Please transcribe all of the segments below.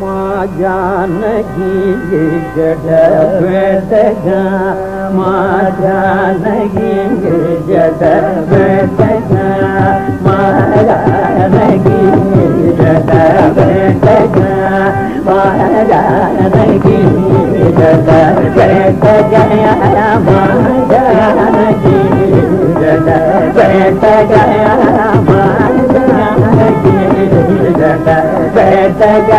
మా జానకి జడ పెట్టగా మా జానకి జడ పెట్టగా మా జానకి జడ పెట్టగా మా జానకి జడ పెట్టగా మా జానకి జడ పెట్టగా మా జానకి జడ పెట్టగా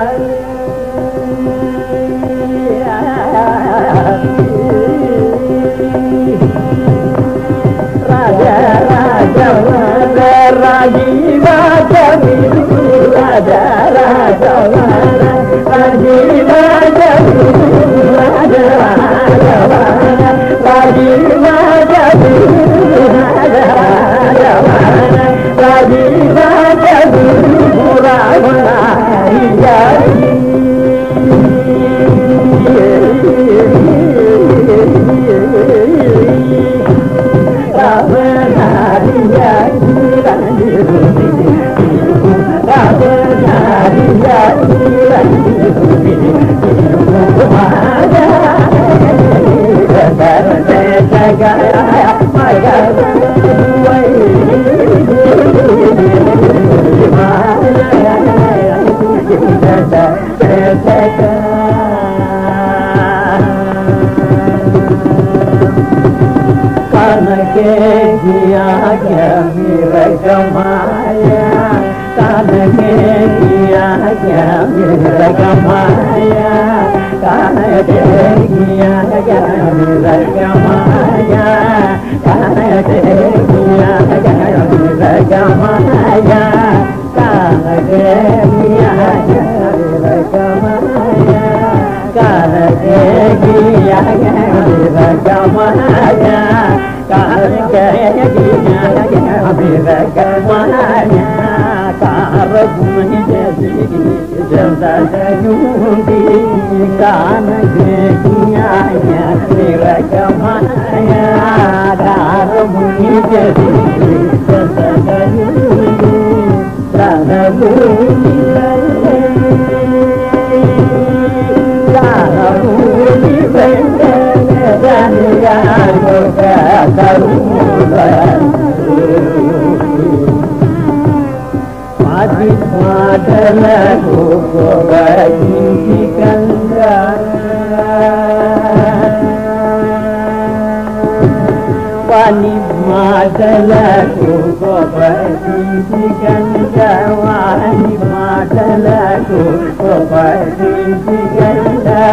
Yeah. ಕನಕೆ ಜಿಯ ಗಿರ ಕಮಾಯ కాలకే గీయా అభివ్యక్త మహాయా రఘుమణి జగదీ కానగమాయముని జగదీ తరుణ మాటలకు గోగించి కంగా వాని మాటలకు గోగించి కంగా మాటలకు గోగించి కంగా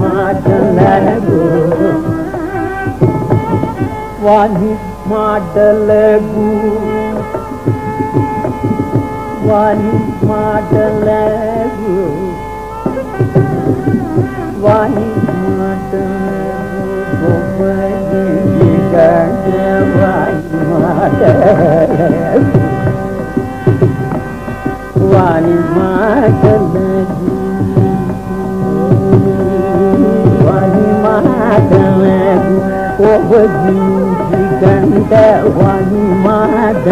మాటలకు వాని మాటలకు වනි මාට ලැබූ. වනි මාට ඔබගේ ගඟ මාට වනි මාට වනි මාට ඔබගේ ගඟ වනි මාට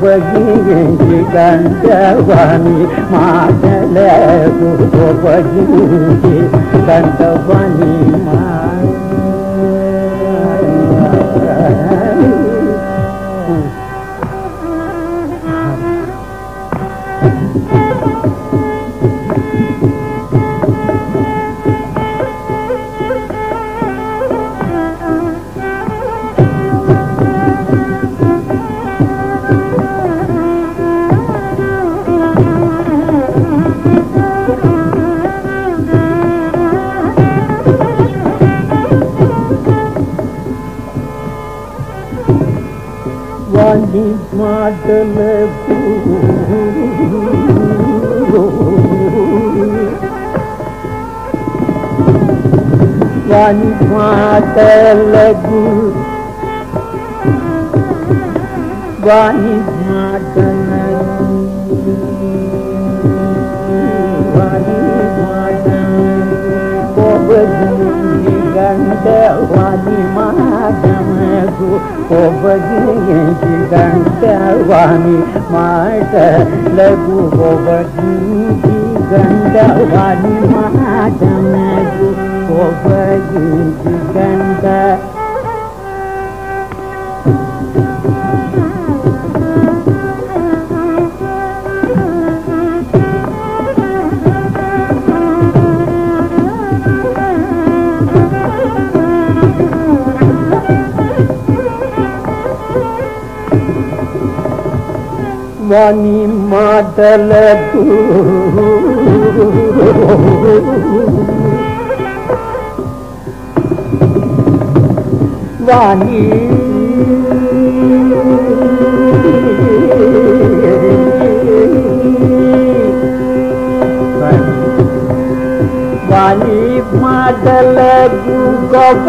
ఒబగించి గంట వాని మాటలకు ఒబగించి గంట माटल बूी माटलू बणी माटल माती गंड वाणी माटा ఒబగి గంట వాణి మాటలకు ఒబగి గంట వాణి మాటలకు ఒబగి వాణి మాటలకు. వాణి. వాణి మాటలకు గొప్ప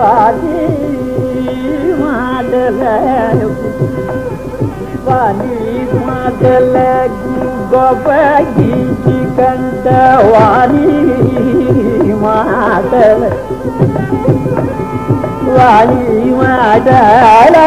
వాణి. మాటలకు వాణి మాటలకు గొప్పది కంట వాణి మాటల వాణి మాటలకు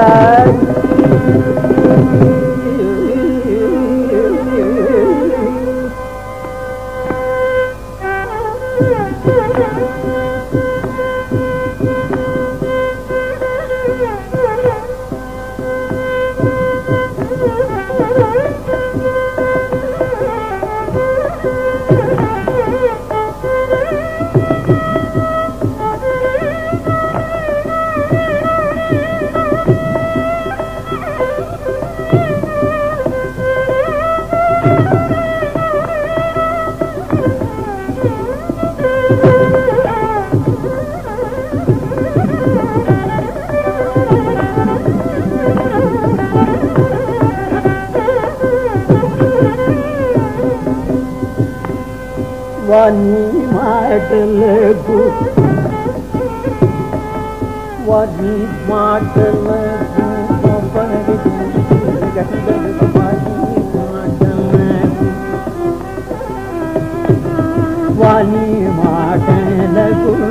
uh, واني माट ۾ گوتڻ واري مارٽ ۾ پنهنجي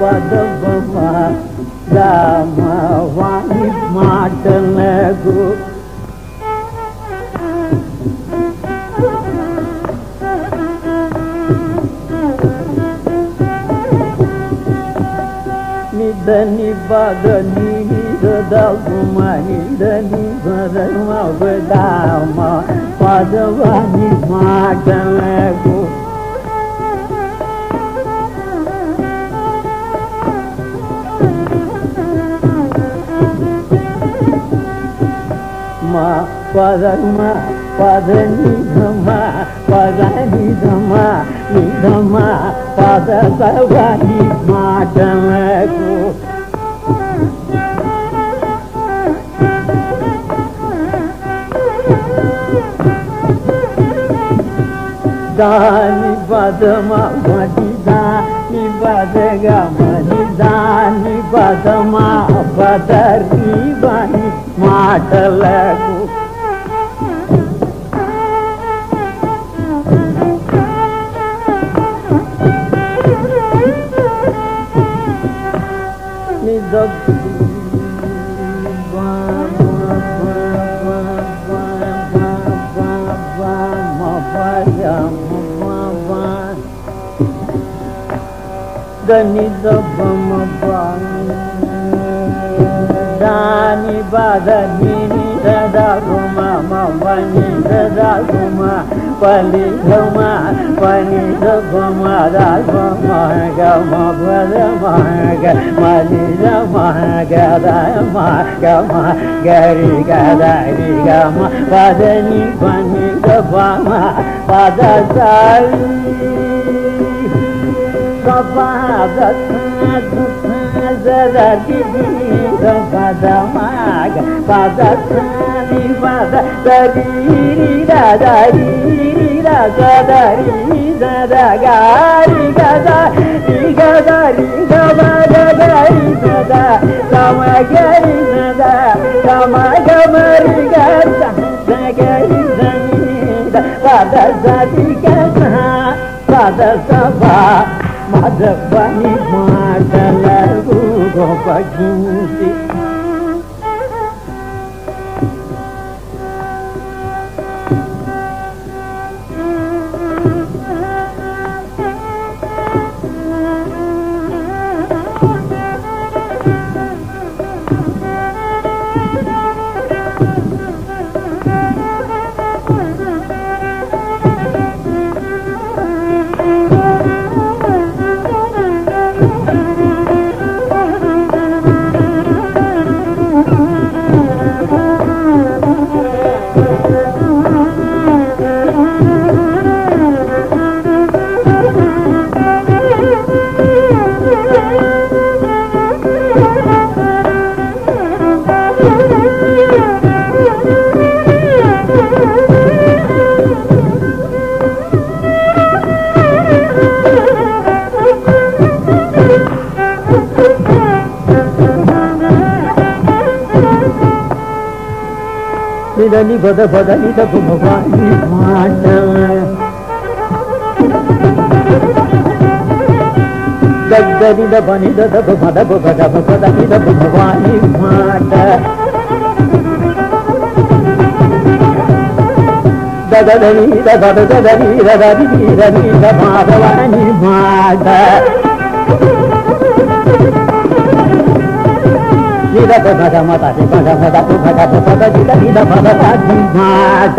గడవగి వాణి మాటలకు వాణి మాటలకు వాణి మాటలకు గోపగిరి గంగ వాణి మనగడగలగు నిజబమ పదబమ రామ వాణి మాటలకు నిద నిబద నిద గుమ నిద నిబద మగదామ పదవాణి బదగమని దాన్ని బదమా బదరీవని మాటలకు నిజ gani da bama ba dani ba da ni da da goma ma wani da da goma pali goma pani da goma da goma ga ma ba da ma ga ma ni da ma ga da ma ga ma ga ri ga da ri ga ma ba pani da ba da sa Sai సపాద పద దరి దరి దరి దరి గద రి గద గద సమగరి గద సమగమరి గద గరి గద పద గద పద సభా. మదపని మాటలకు గొప్పగించి నిదని పద పద నిద భగవాని మాట. గద్దరిద పనిద దబ పద పద పద నిద భగవాని మాట. దదని దద దదని దదని దదని జిద పద మత పద పద పద పద జిద జిద పద పద మాట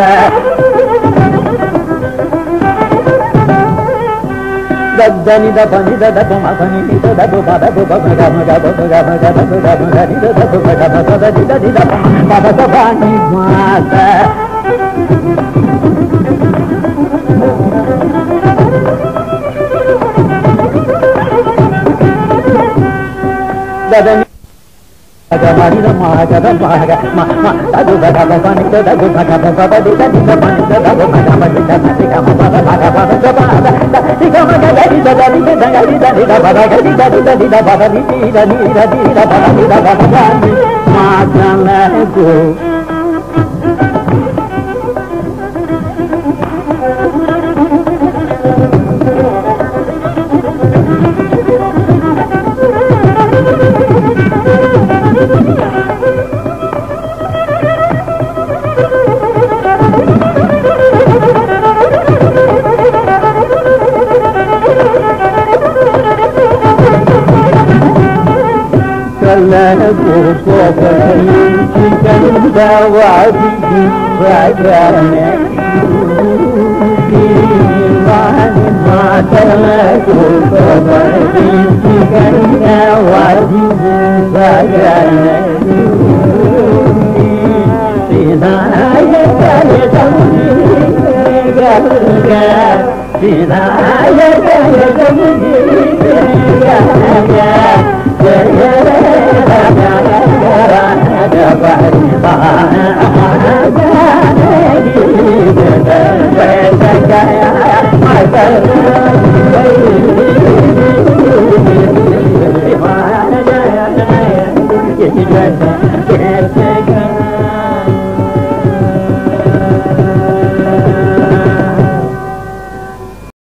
గద్దని దప నిద దప మప నిద దప పద పద పద మగ పద గ మగ పద గ మగ నిద దప పద పద జిద జిద పద పద మాట గదని గమనిద మాగద మాగ మ మ తగు గద పని తగు గద పద ది ది పని తగు గమ పద పద పద గమ పద పద పద పద కళ్ళకు కోపరించి కందవాది రాజానే వాని మాటలకు కోపరించి కందవాది రాజానే సీదాయ కలే గంగా సీదాయ కలే గంగా Yeah.